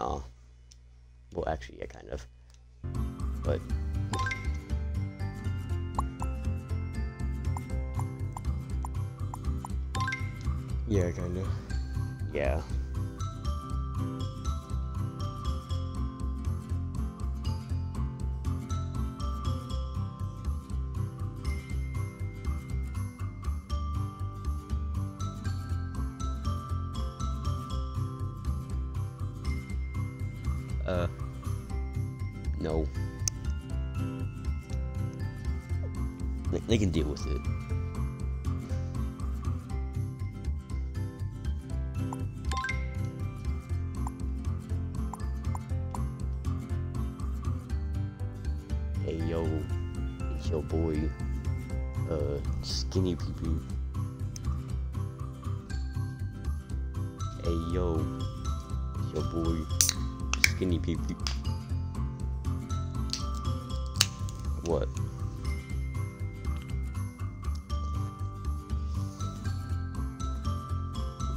Nah. Well, actually, yeah, kind of. But. yeah, kind of. Yeah. Can deal with it. Hey yo, it's your boy, uh, Skinny Pee Pee. Hey yo, it's your boy, Skinny Pee Pee.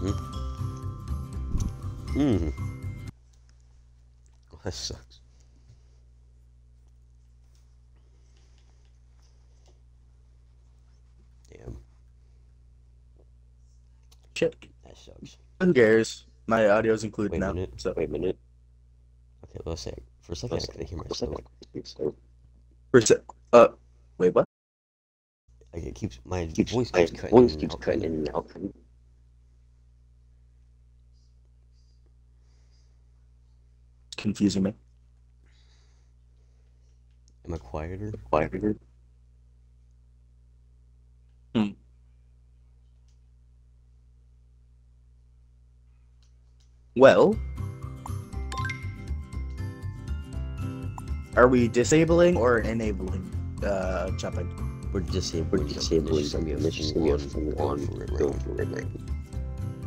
Hmm. Hmm. Oh, that sucks. Damn, Shit. that sucks. Who cares? My audio's included Wait a now. minute. So Wait a minute. Okay, let's say for a second I couldn't hear myself. for a sec. Uh, wait, what? Like it keeps my keeps voice my keeps cutting voice in keeps cutting in and out. Confusing me. Am I quieter? Quieter. Hmm. Well, are we disabling or enabling uh, jumping? We're disabling. We're disabling This is gonna be a This is gonna be a full-on full on go for it go round. for it round.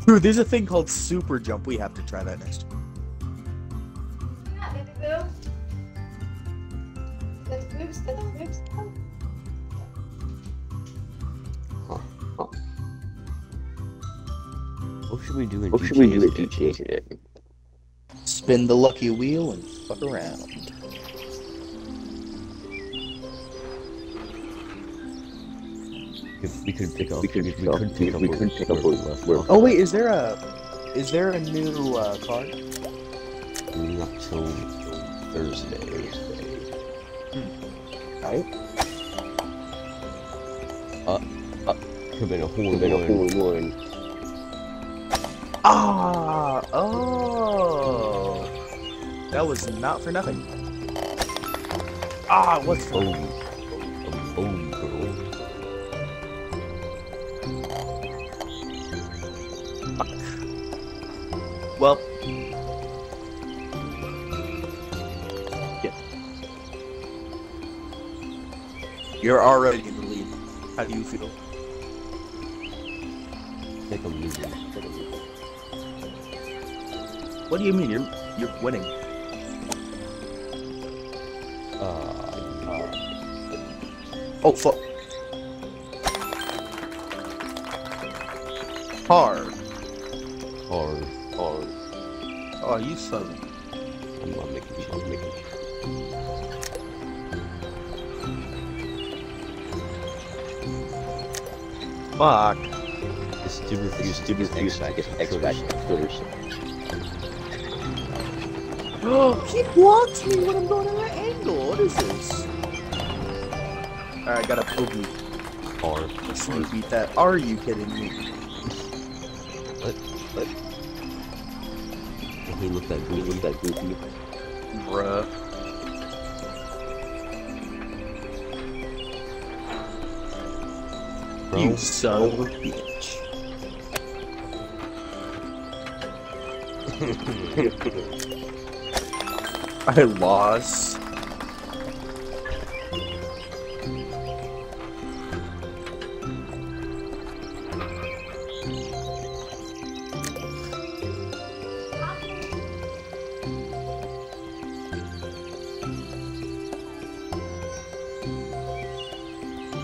Dude, there's a thing called super jump. We have to try that next. Yeah, That's boobs, that's boobs. What should we do in What should we do GTA at today? GTA today? Spin the lucky wheel and fuck around. If we could pick up, We could we pick up- could pick up, we where- could pick up where we where- left where- Oh wait, is there a is there a new uh, card? Not till Thursday. Right. Could have been a whole Been a one. full one. Ah, oh, that was not for nothing. Ah, it was for Oh, a bone girl. well. Yeah. You're already in the lead. How do you feel? Think I'm losing. What do you mean? You're you're winning. Uh, Oh fuck. Hard. hard. Hard. Oh, you son. I'm not making. I'm making Fuck. This stupid, refused to Dude use refused to X-Back get filters. X-Back filters. he blocks me when I'm going at an angle. What is this? Alright, I got a boogie. Hard. Let's you beat that. Are you kidding me? what? And he looked at He Goofy. looked like Goofy. Bruh. Bro, You son of a bitch. I lost.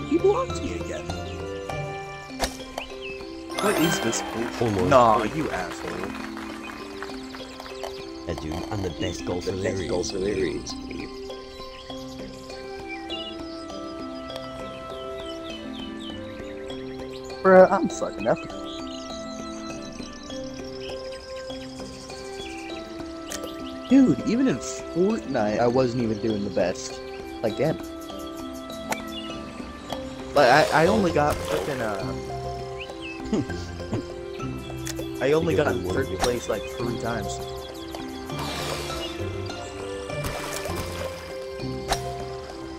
He blocked me again. What is this? One more. Nah, you asshole. Yeah, dude, I'm the best golfer The best golfer there is. Bruh, I'm fucking up. Dude, even in Fortnite, I wasn't even doing the best. Like, damn. Like, I, I only got fucking, uh... I only got in third place like three times.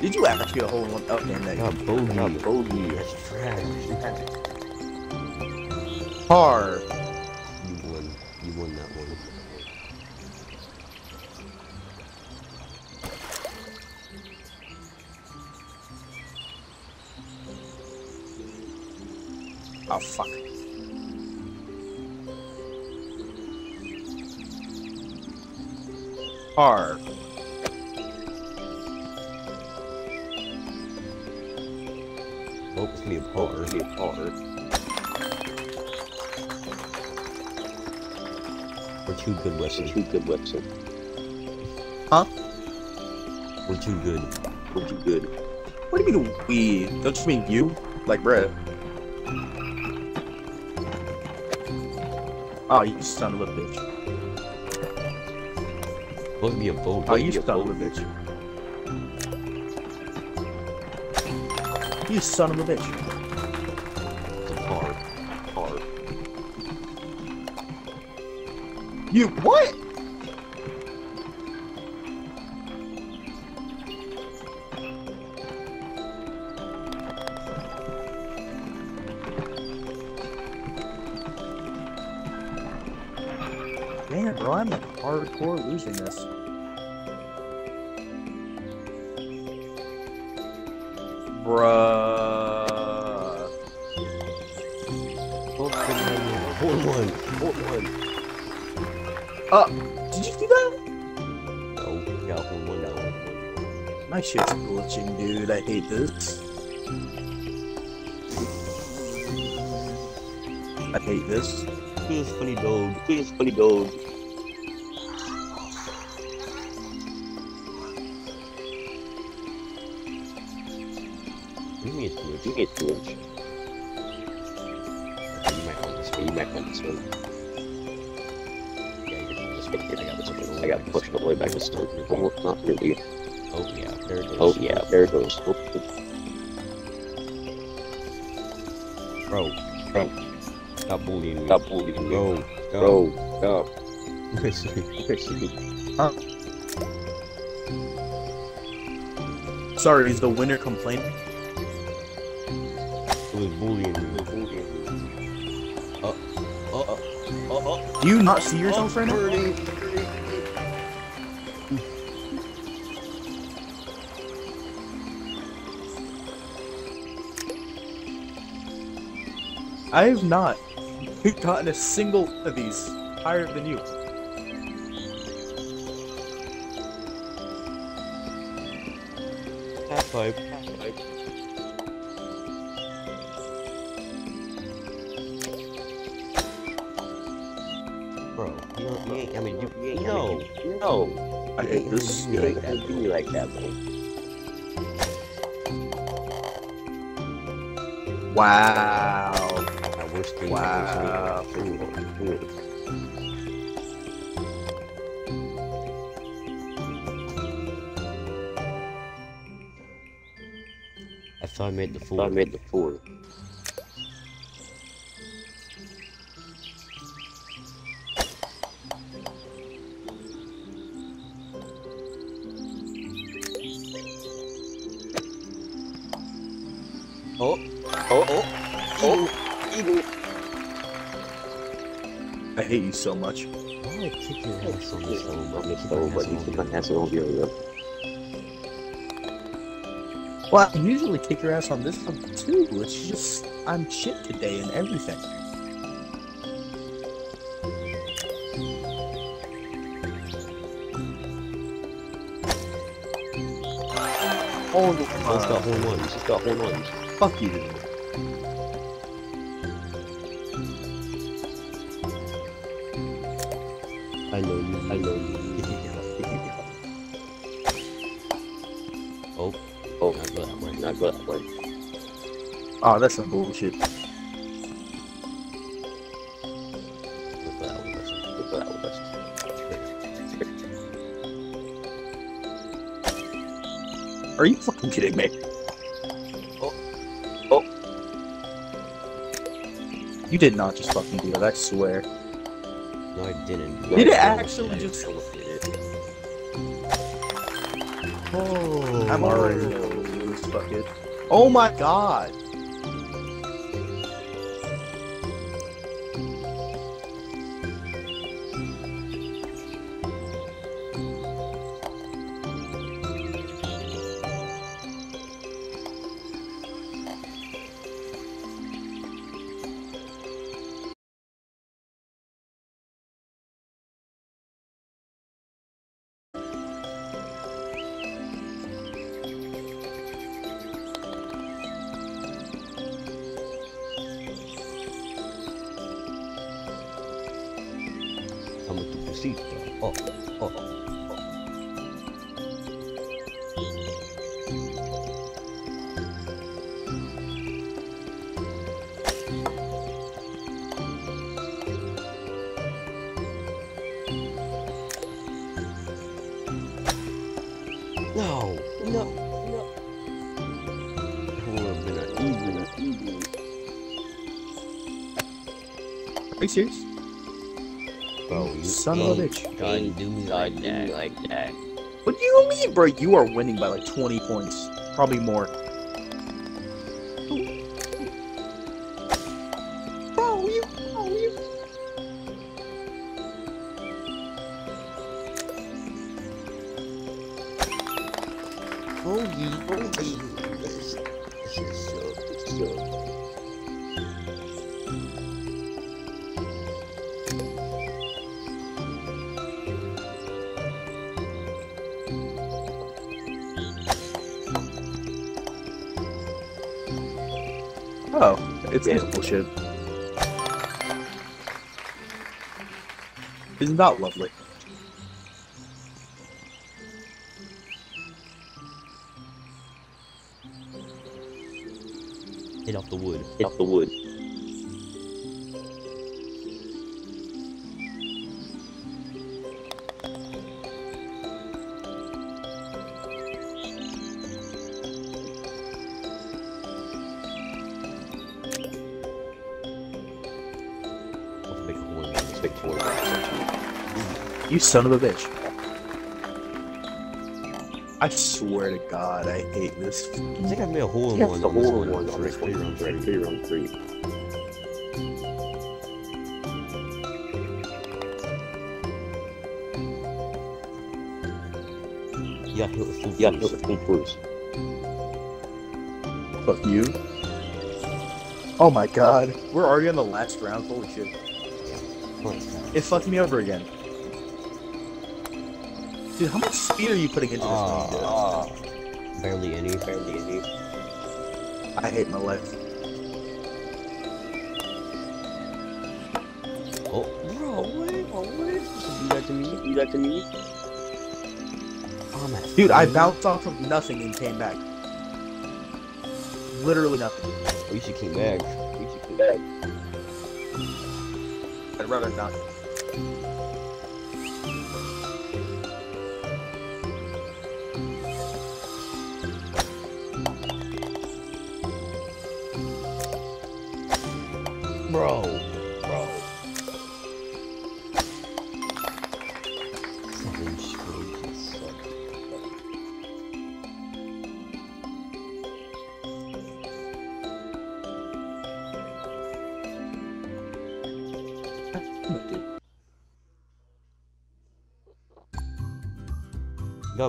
Did you actually get a hole in one? Oh, damn, that Got bogey. Got bogey. That's trash. Hard. Oh, it's me a par. Be a par. We're too good, Wesley. Too good website. We're too good. We're too good. What do you mean we? Don't you mean you? Like Brett? Oh, you son of a bitch. Supposed to be a boat. Oh, you you son of a bitch. You son of a bitch. It's a par. Par. You what? Glitching, dude. I hate this. I hate this. He's funny dog. Please, funny dog. Give me a switch. You get Twitch. You might want this You might want this one. Yeah, you're just I got this one. I got pushed all the way back to. Oh, not really. Oh yeah, there it goes. Oh yeah, there it goes. Oh, Bro, Bro. stop bullying me. Stop bullying me. Bro, Bro, stop. Sorry, is the winner complaining? It was bullying me. Uh, uh, uh, uh, uh. Do you not see yourself right now? I have not gotten a single of these higher than you. Half pipe. Bro, you know, you ain't, I mean, you, you know, You know. I hate this. You ain't gonna do me like that, man. Wow. My worst game. Wow. I thought I made the I four. made the so much. why kick your ass on the stove? On the stove, but you keep my ass on your. Well, I usually kick your ass on this one too. It's just I'm shit today and everything. Oh, Both got one ones. Just got one on. fuck you. Go that way. Go that way. Oh, that's some bullshit. Not go that way. Listen. Not go that way. Listen. Are you fucking kidding me? Oh. Oh. You did not just fucking do that, I swear. No, I didn't. Did it I actually just- it. Oh, I'm already this bucket. Oh my god! Oh, oh, oh. No, no, no. Would have been an easy, easy. Are you serious? Bro, Son of a bitch. Gonna do me like that, like that. What do you mean, bro? You are winning by like 20 points. Probably more. Oh, it's it's bullshit. Isn't that lovely? Hit off the wood. Hit off the wood. You son of a bitch. I swear to God, I hate this. I think I made a hole in Yeah, one the hole in one. one on Three, one. round three. Three, round three. You got hit with full Yeah, force. full force. Fuck you. Oh my god. We're already on the last round. Holy shit. It fucked me over again. Dude, how much speed are you putting into this game, dude? Ah, barely any. Barely any. I hate my life. Oh, bro, what? Oh, what? You got to me? You got to me? Oh, man. Dude, I bounced off of nothing and came back. Literally nothing. At least you came back. At least you came back. I'd rather not.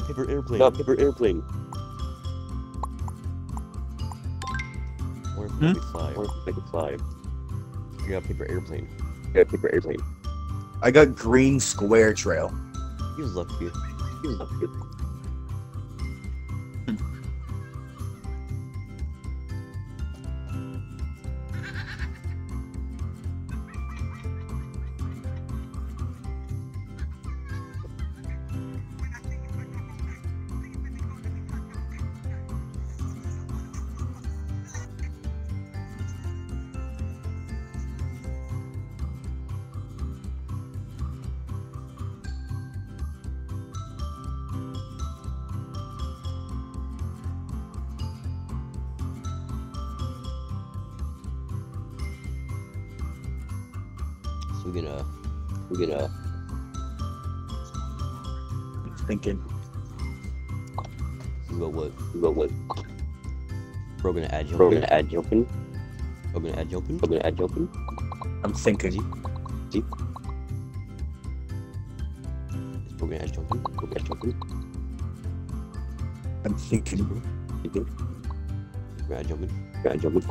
Paper airplane. Got paper airplane. Or Hmm? make fly. Or make it fly. You got paper airplane. You got paper airplane. I got green square trail. You was lucky. He was lucky. We're gonna add We're jumping. gonna add jumping. We're gonna add jumping. We're gonna add jumping. I'm thinking. We're gonna add jumping. We're gonna add jumping. I'm thinking. Thinking. We're gonna add jumping. We're gonna add jumping.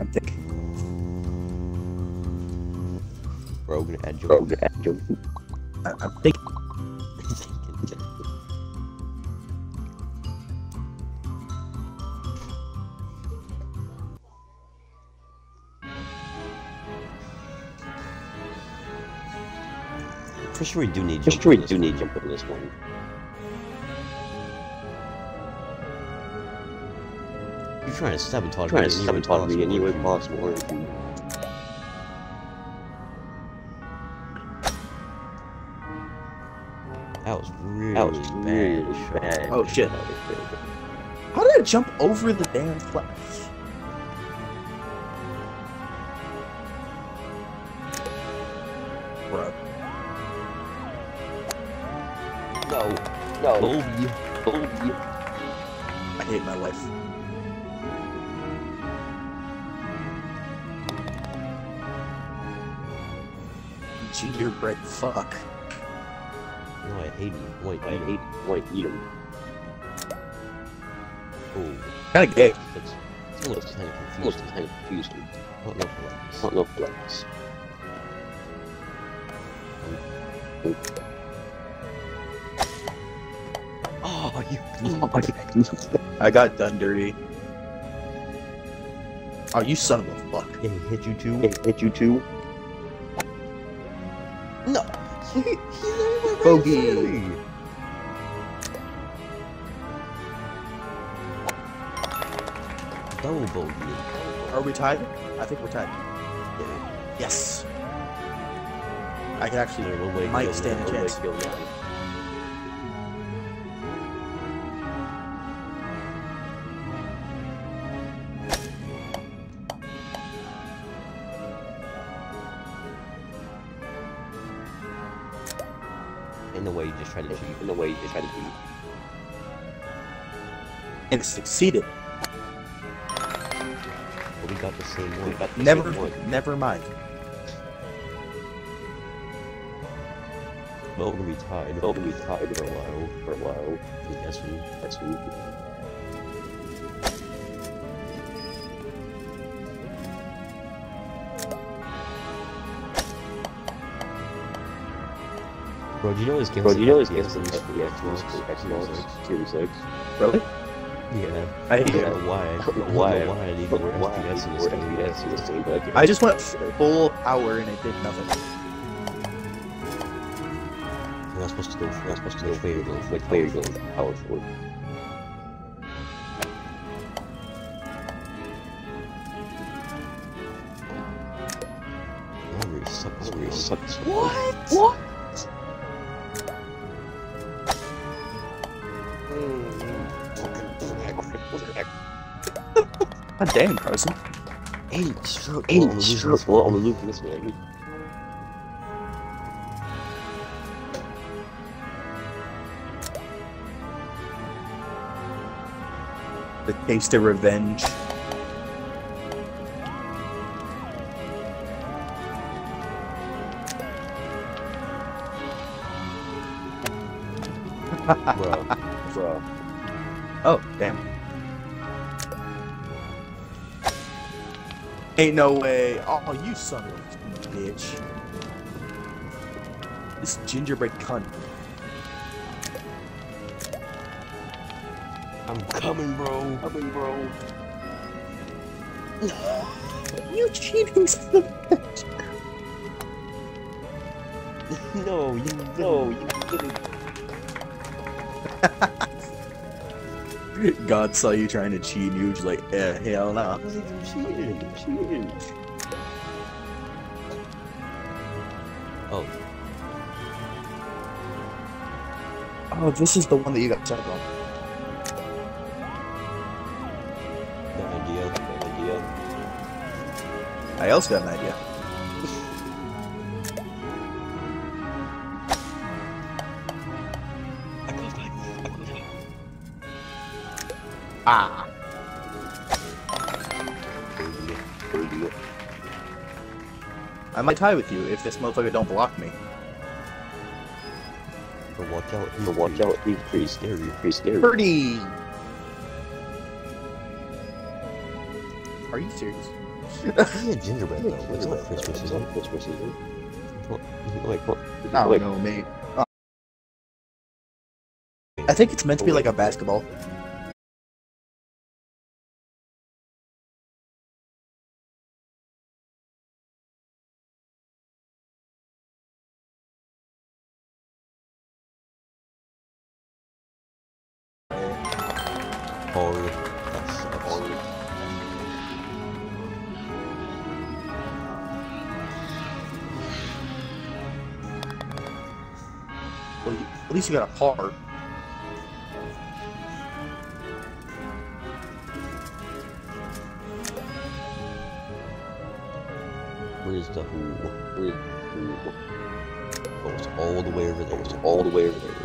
I'm thinking. Bro, we're gonna add We're gonna add jumping. I- I'm thinking. For sure, we do need Just jumping. we do need jumping in this one. You're trying to sabotage Trying me to any way sabotage me any way possible. possible. That was really That was bad. really shot. bad. Oh, shit. How did I jump over the damn flash? Gingerbread fuck. No, I hate you. Wait, I eat 'em. hate white eat 'em. Oh, Kinda gay. that's, it's almost kind of Almost confusing. kind of confusing. I don't know if I like this. I don't know if. Oh, you. Oh, I got done dirty. Oh, you son of a fuck. Yeah, he hit you too. Hit, hit you too. He, he Bogey. Double bogey. Are we tied? I think we're tied. Yes. I can actually way to might stand a chance. And succeeded. But we got the same one. The Never, same one. never mind. Well, be tied. Well, we tied for a while. for a while. Guess we. That's we. Bro, do you know this game? Bro, do you know this FPS game is is FPS Xbox Xbox Series 6? Really? Yeah. I I don't know why. I don't know don't why. know why I more FPS in this game. FPS in this game, but I just went full power and it did nothing. You're not supposed to go. You're not supposed to go. Way you're going? Which way you're going? Powerful. That really sucks. That really bro. sucks. What? Damn, Carson. Eight stroke. Eight Oh, I'm losing stroke. this Well. I'm losing this one. The taste of revenge. Ain't no way. Oh, you son of a bitch. This gingerbread cunt. I'm coming, bro. Coming, bro. You cheating son of a bitch. no, you No, no. you didn't. God saw you trying to cheat and you was like, eh, hell no. I wasn't even cheating. Cheating. Oh, Oh, this is the one that you got set on. got an idea. Good idea. I also got an idea. Ah. I might tie with you if this motherfucker don't block me. But watch out, but watch out, he's pretty scary, pretty scary. Birdie! Are you serious? He's a gingerbread though, it's not Christmas, is it? Christmas, is it? Like, what? I like, don't know, mate. I think it's meant to be like a basketball. You, got a par. Where's the who? Where's who? Oh, it's all the way over there. It's all the way over there.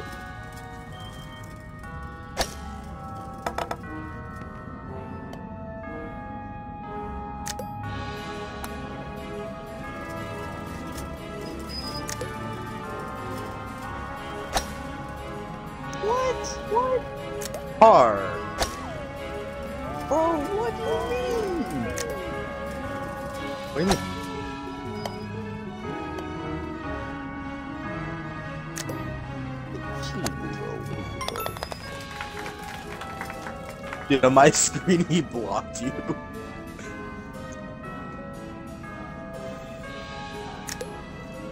Dude, on my screen he blocked you.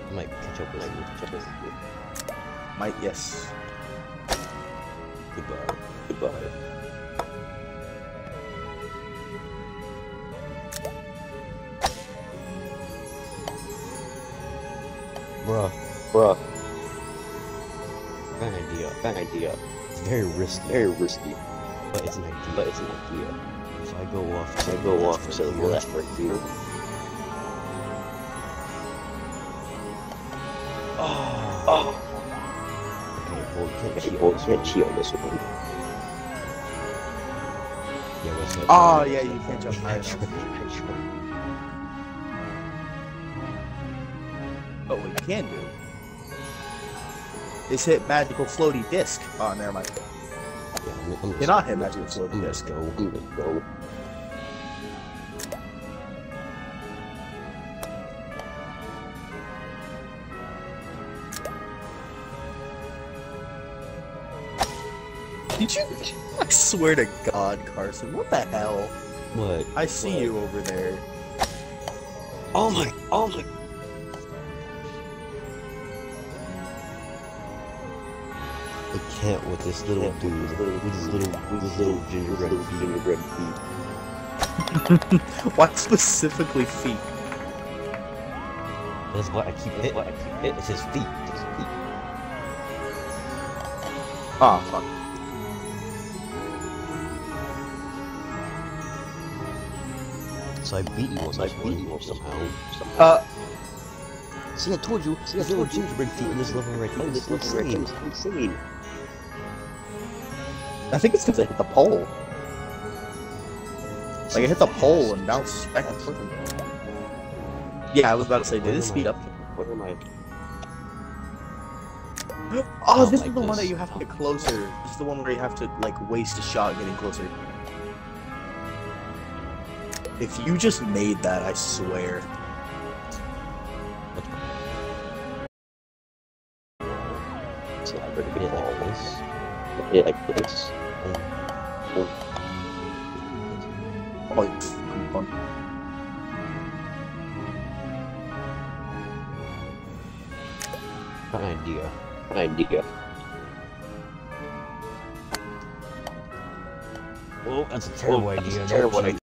I might catch up with you. Catch up with you. Might, yes. Goodbye. Goodbye. Bruh. Bruh. An idea. An idea. It's very risky. Very risky. But it's an idea. But it's an idea. If I go off, if I go off to the left right here. Oh. oh. Okay, well, you can't cheat. Well, you can't cheat on this one. Yeah, what's that? Oh, yeah, you can't jump high enough. But what you can do is hit magical floaty disc. Oh, never mind. Yeah, I'm, I'm You're not hit I'm magical just- floaty I'm disc. gonna go. Go. Did you? I swear to God, Carson, what the hell? What? I see What? you over there. Oh my! Oh my! I can't with this little dude with his little with his little gingerbread feet. Gingerbread feet. Why specifically feet? That's why I keep hitting. I keep hitting. It's his feet. It's his feet. Oh, fuck. So I beat you once. I beat you somehow. Uh, See, I told you. See, I told you. Gingerbread feet in this level right here. This looks insane. insane. I think it's because I hit the pole. Like, it hit the pole and bounced back and forth. Yeah, I was about to say, did it speed up? What am I? Oh, this like is the one that you have to get closer. This is the one where you have to, like, waste a shot getting closer. If you just made that, I swear. So I better hit like this. Hit like this. Oh, punk. Idea. Idea. Oh, that's a oh, terrible that's idea. terrible idea.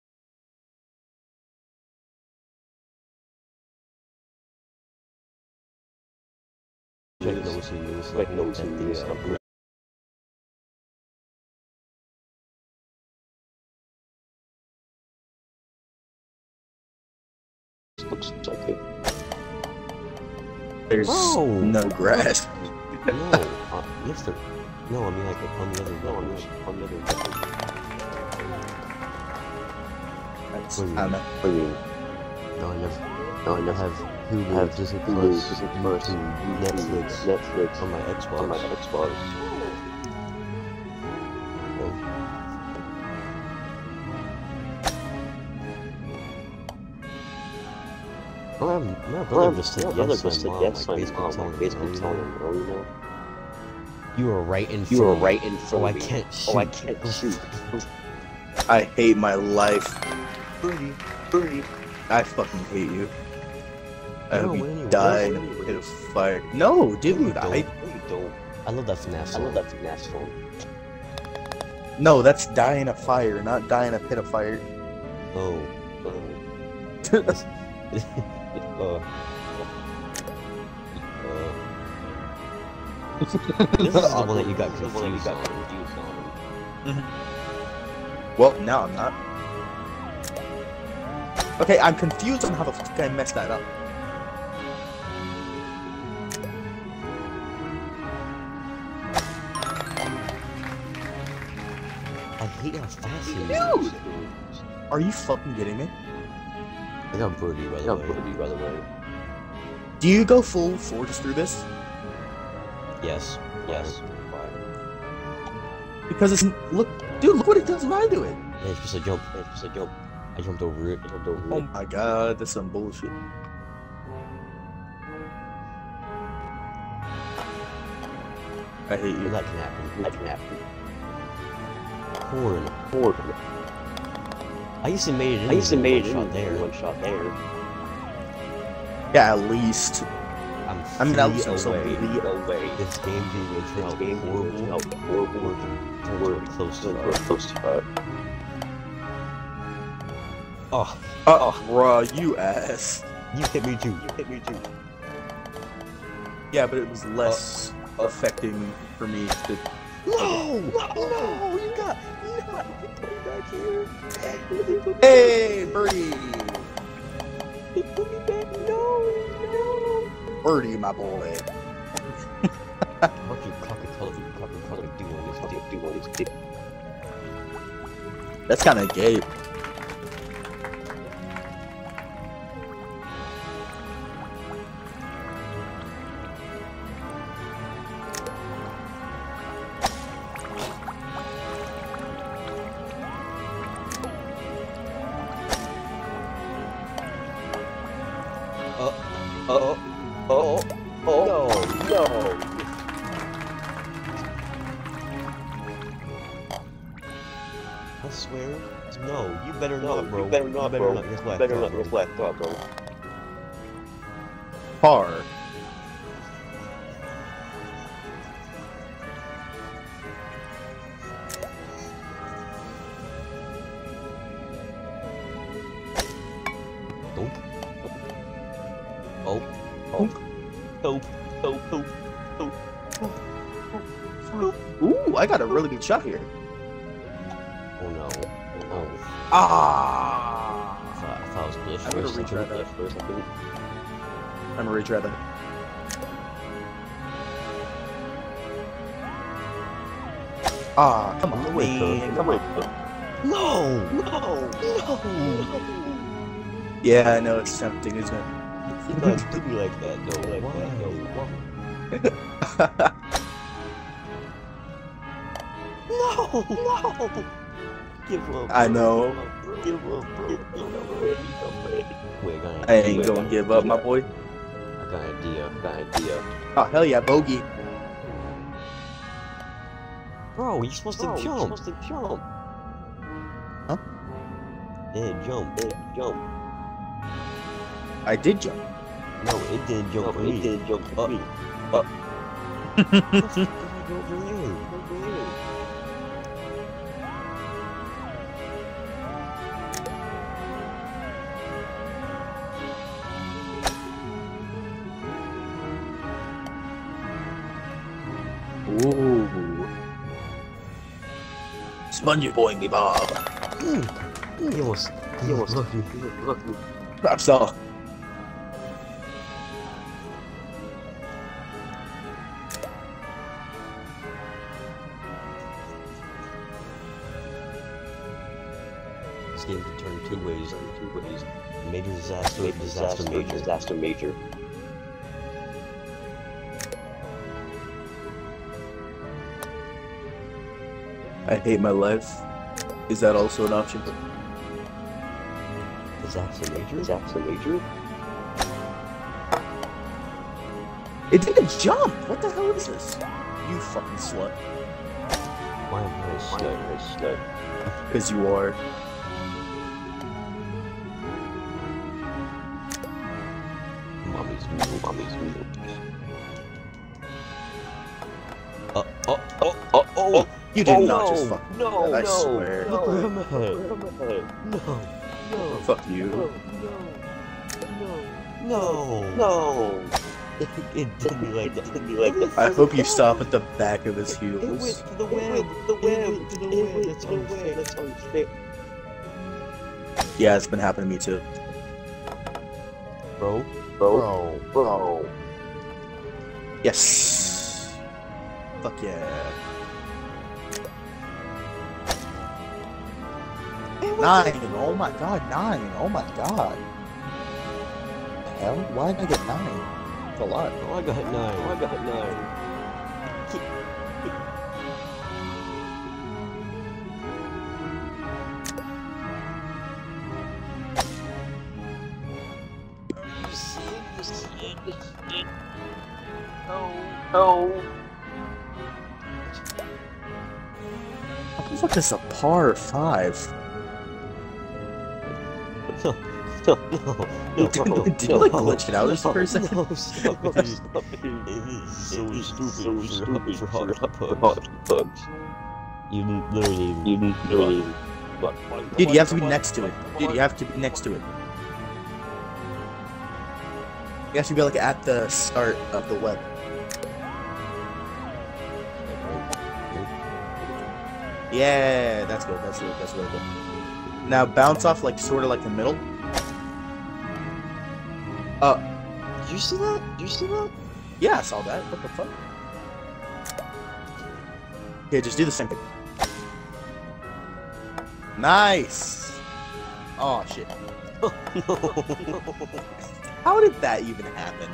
Check those news. Like those news. Looks like it. There's Oh. no grass. No, uh, Mister. No, I mean like on the other. No, on the on the other. That's, do I know. You? No, I never. No, I never have Hulu, have Disney Hulu, Plus, Disney YouTube, Plus, Netflix, Netflix on my Xbox. on my Xbox. My, my brother Brother just said my brother just said yes, like my Facebook mom, telling like Facebook you telling know? me, oh, you know. Were right in You were me. right in front Oh, I can't shoot. Oh, I can't oh. shoot. I hate my life. Birdie. Birdie. I fucking hate you. I No, hope you die in win, a pit of fire. No, dude, you I no, don't. I love that FNAF I love that FNAF song. No, that's die in a fire, not die in a pit of fire. Oh. Oh. uh. Uh. this is the one that you got The one you confused on. confused on. Well, now I'm not. Okay, I'm confused on how the fuck I messed that up. I hate how fast he is. Dude! Are you fucking kidding me? I got birdie by the No, way. by the way. Do you go full force through this? Yes. Yes. Because it's look, dude, look what it does when I do it. Yeah, it's just a jump. It's just a jump. I jumped over it. I jumped over Oh it. my god, that's some bullshit. I hate you. Well, that can happen. That can happen. Corn. Ford. I used to made it. I used to in made one it shot in there. one shot there. Yeah, at least. I'm I mean, at three least I'm so away. three away. This game being will turn This out game will horrible. turn out horrible. Or turn Or out close to We're that. close to that. Oh, Oh, bruh, you ass. you hit me too. You hit me too. Yeah, but it was uh, less uh. affecting for me to. No! No! You got. No! Hey, Birdie! Put me back. No! No! Birdie, my boy. What you Coca-Cola, you Coca-Cola do on this do on this. That's kind of gay. Oh, oh, oh, no, no. I swear, no, you better No, not, bro. you better not, bro. Guess what? Better thought, not bro. reflect, thought, bro. Par. Good shot here. Oh no. Oh. Ah! I thought, I thought it was glitch I'm a gonna retry that for a second. I'm gonna retry that. Ah, come on, man. Come on. No! No! No! Yeah, I know it's tempting, isn't it? You do me like that, though. Like that, though. No! No! Give up. I know. Give up, bro. Give up, bro. Wait, I got an I ain't gonna give up, my boy. I got an idea. I got an idea. Oh, hell yeah, bogey. Bro, you're supposed to Bro, you're jump. supposed to jump. Huh? Yeah, jump. Yeah, jump. I did jump. No, it didn't jump No, for it me. did jump for Up. me. What Spongy boy me Bob. Hmm. Hmm, you almost, you almost look me. Look, I'm sorry. This game could turn two ways. Two ways. Major disaster, major disaster, major disaster, major. I hate my life. Is that also an option? Disaster major? Disaster major? It didn't jump! What the hell is this? You fucking slut. Why am I a slut? Because you are. You did oh, not no, just fucking no, do that, I no, swear. No, where am I? No, no, Fuck you. no, no, no. it did me like that. Did me like that. I hope you stop at the back of his It went heels. to the web, the web, to the web. That's unfair. That's unfair. Yeah, it's been happening to me too. Bro, bro, bro. Yes. Fuck yeah. Nine. Oh my god, nine. Oh my god. Hell, why did I get nine? It's a lot. Oh, I got nine. Oh, I got nine. No. What the fuck is a par five? No, no, no, no, Did- bro. did you, no, like, glitch it out just no, for a second? No, stop it. Stop it. It is so stupid, stupid for hard bugs. You literally, you literally. Dude, you have to be next to it. Dude, you have to be next to it. You have to be like at the start of the web. Yeah, that's good. That's good. That's really good. Now bounce off like sort of like the middle. Uh, Did you see that? Did you see that? yeah, I saw that. What the fuck? Okay, just do the same thing. Nice. Oh shit. How did that even happen?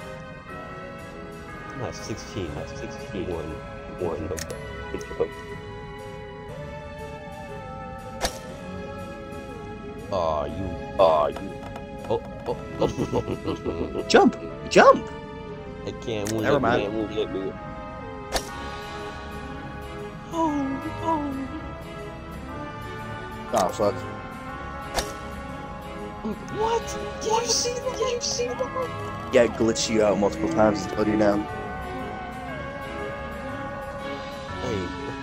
That's 16. That's 16. One. One. Good job. Aw, you. Aw, you. Oh, oh, oh. Jump! Jump! I can't win. Never it, mind. man, won't let me. Oh, oh. Oh, oh, oh. oh fuck. What? Did you see that? Did you see that? Yeah, it glitched you out multiple times. I told you now.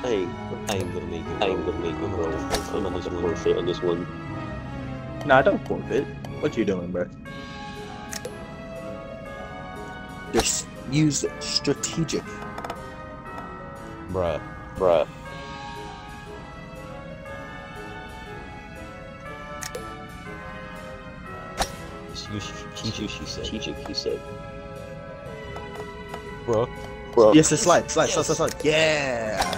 I ain't, I ain't, gonna make it. I ain't gonna make it, bro. I'm not gonna forfeit on this one. Nah, don't forfeit. What you doing, bro? Just use strategic. Bruh. Bruh. Use strategic, she said. Strategic, he said. Bruh. Bruh. Yes, it's slide, slide, slide, Yes. slide, slide. Yeah.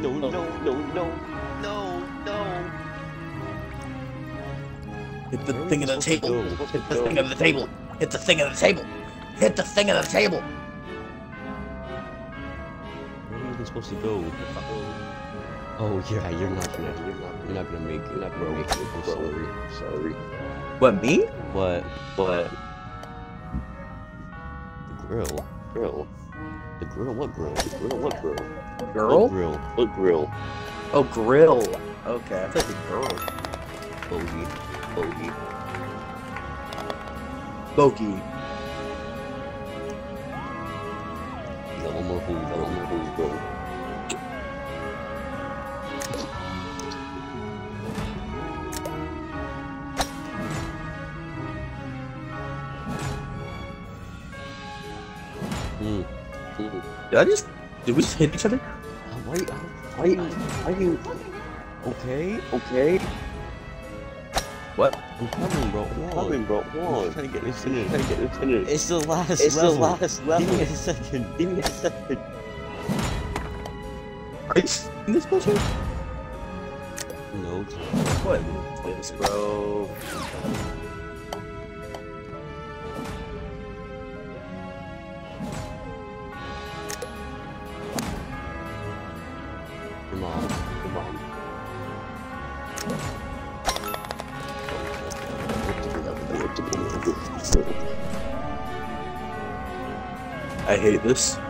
No, no, no, no, no, no, no. Hit the thing we of the table. go? We're supposed to Hit the thing of the table. Hit the thing of the table. Hit the thing of the table. Where are we even supposed to go? Oh yeah, you're not gonna, you're not, you're not gonna make it, you're not gonna make it. I'm sorry, sorry. What, me? What? What? the grill, grill, the grill. What grill? The grill. What grill? What Girl? grill? What grill? Oh, grill. Okay, I thought the girl. Bogey, bogey. Bogey. Did I just? Did we just hit each other? Why, why, why are you okay? Okay. What? I'm coming, bro. Come on. Coming, bro. Come I'm trying to get this Trying to get this finished. It's the last It's the last level. Give me a second. Give me a second. Are you in this bullshit? No. What? This, bro. I hate this.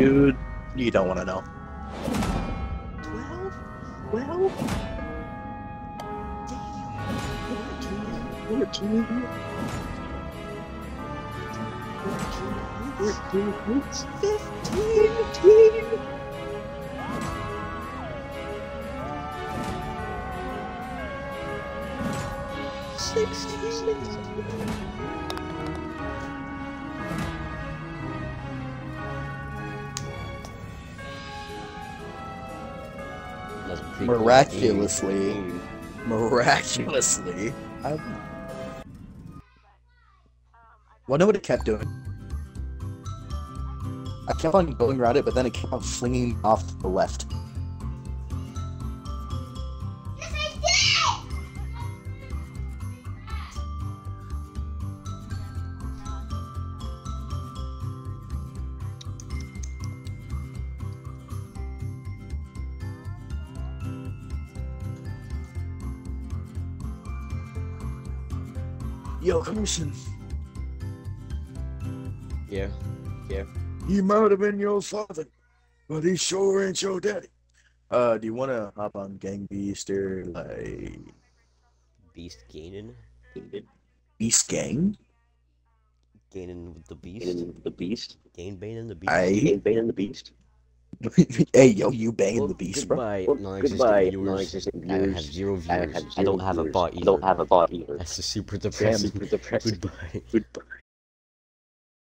Dude, you don't want to know. Twelve. Well, Fourteen. Fifteen. Miraculously. game. miraculously. I... wonder what it kept doing? I kept on going around it, but then it kept on flinging off to the left. Yo, Yeah. Yeah. he might have been your father, but he sure ain't your daddy. Uh, do you want to hop on Gang Beast or like Beast gaining. Beast Gang? Gaining with the beast. In the beast. Gain baiting the beast. I Ain't Bane the beast. hey yo, you banging Well, the beast, bro? goodbye, Well, non-existent goodbye, viewers. non-existent I have viewers. zero I viewers. have I don't zero have a viewers. bot I don't have a bot either. That's a super Damn, super depressing. Goodbye. Goodbye.